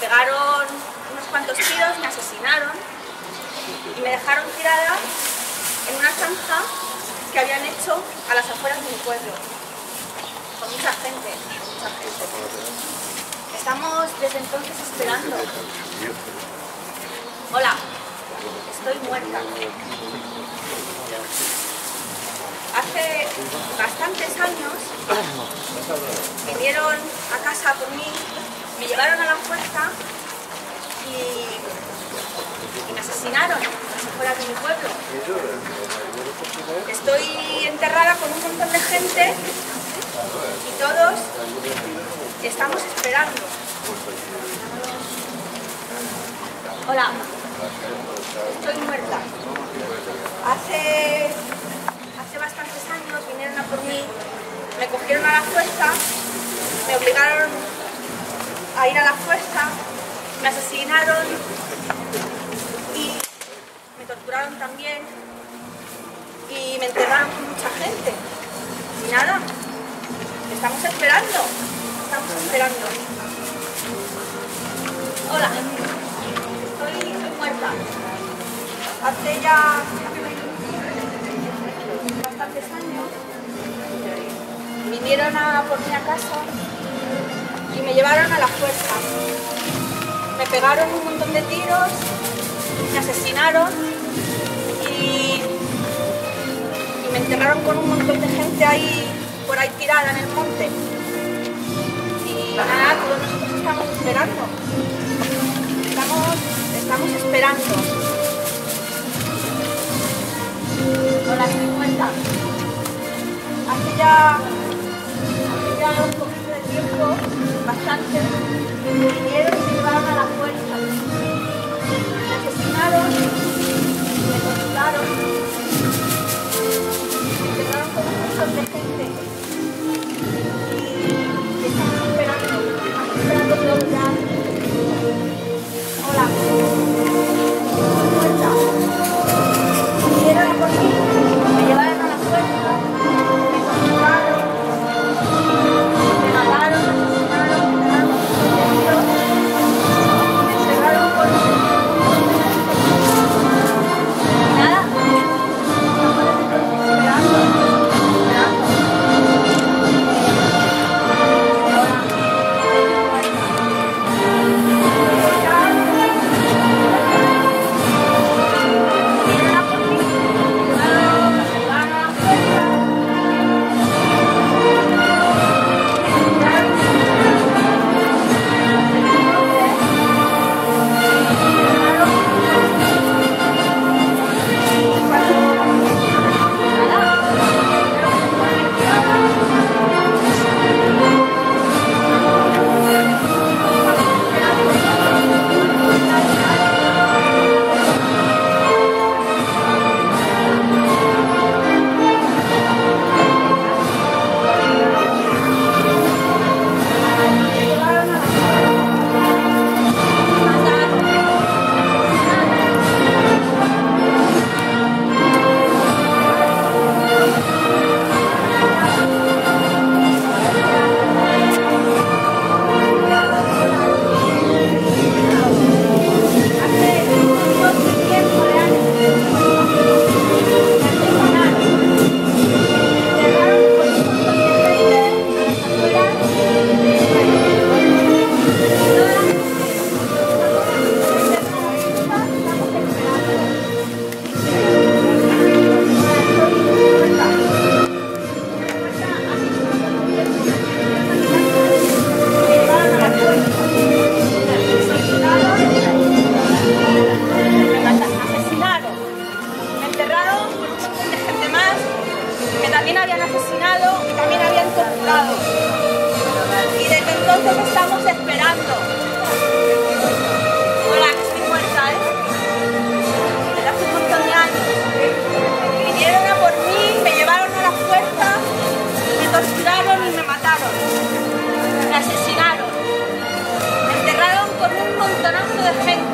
pegaron unos cuantos tiros, me asesinaron y me dejaron tirada en una zanja que habían hecho a las afueras de mi pueblo. Con mucha gente, mucha gente. Estamos desde entonces esperando. Hola, estoy muerta. Hace bastantes años vinieron a casa por mí, me llevaron a la fuerza y, y me asesinaron a las afueras de mi pueblo. Estoy enterrada con un montón de gente y todos estamos esperando. Hola, estoy muerta. Hace, hace bastantes años vinieron a por mí, me cogieron a la fuerza, me obligaron a ir a la fuerza, me asesinaron y me torturaron también y me enterraron con mucha gente. Y nada, estamos esperando, estamos esperando. Hola, estoy, estoy muerta. Hace ya bastantes años vinieron a por mí a casa me llevaron a la fuerza. Me pegaron un montón de tiros, me asesinaron y y me enterraron con un montón de gente ahí, por ahí tirada en el monte. Y nada, todos nosotros estamos esperando. Estamos, estamos esperando. Estoy muerta. Hace ya, hace ya un poquito de tiempo, bastante, me vinieron y me llevaron a la fuerza. Me asesinaron, me torturaron Y desde entonces estamos esperando. Hola, estoy muerta, ¿eh? Desde hace un montón de años. Vinieron a por mí, me llevaron a la fuerza, me torturaron y me mataron. Me asesinaron. Me enterraron con un montonazo de gente.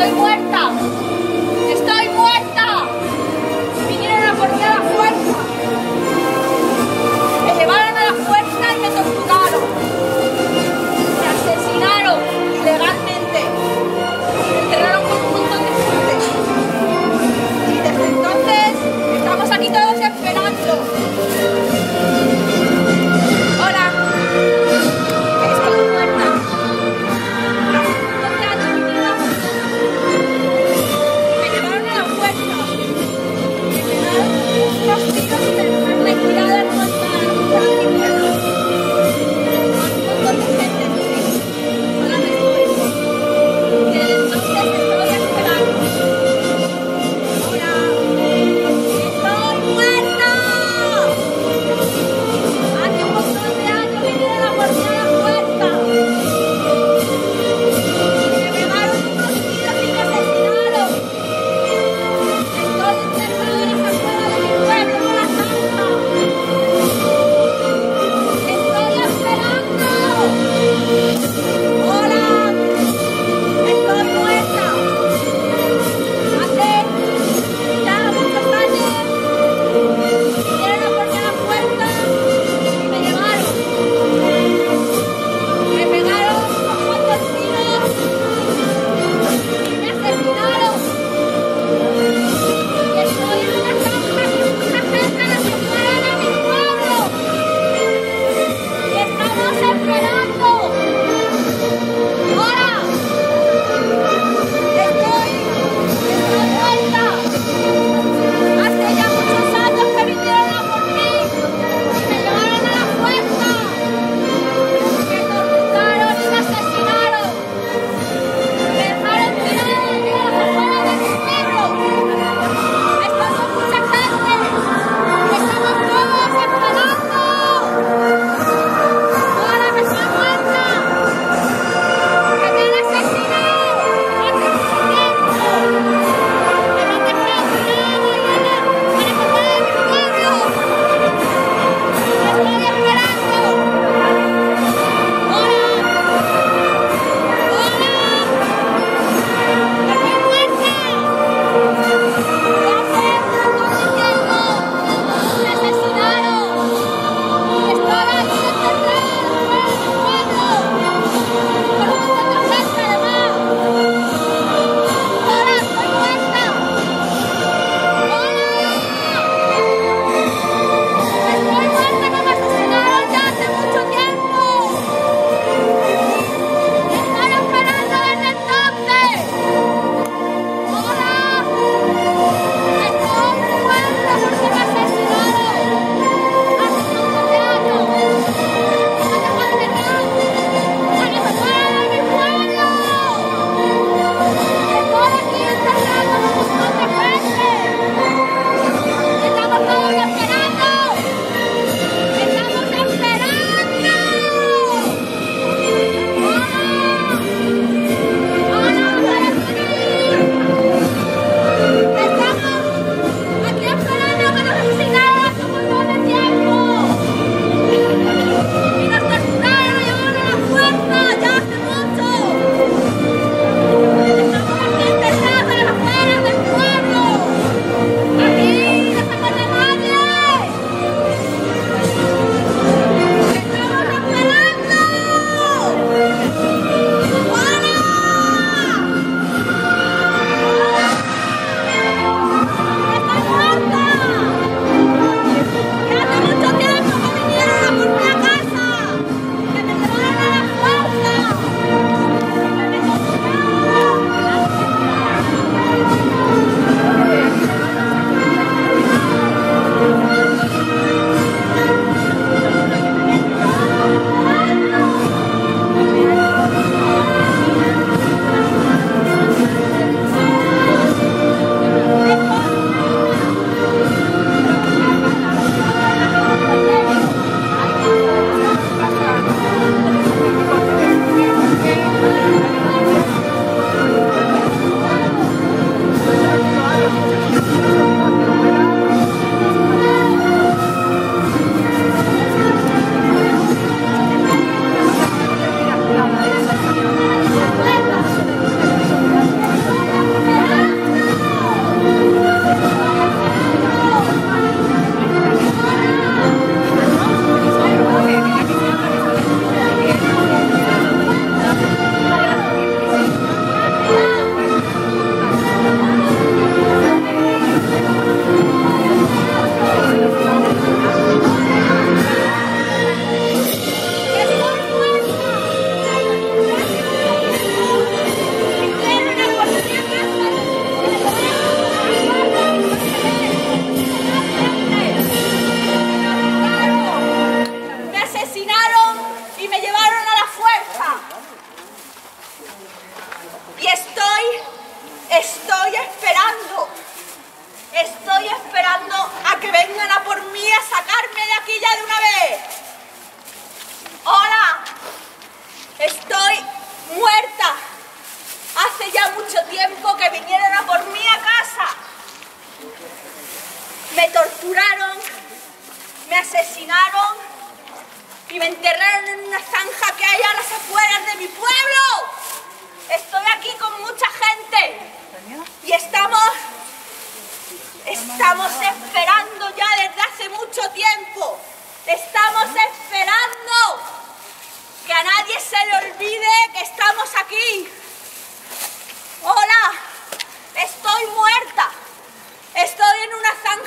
Estoy muerto. Me enterraron en una zanja que hay a las afueras de mi pueblo. Estoy aquí con mucha gente y estamos, estamos esperando ya desde hace mucho tiempo. Estamos esperando que a nadie se le olvide que estamos aquí. Hola, estoy muerta. Estoy en una zanja